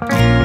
Bye.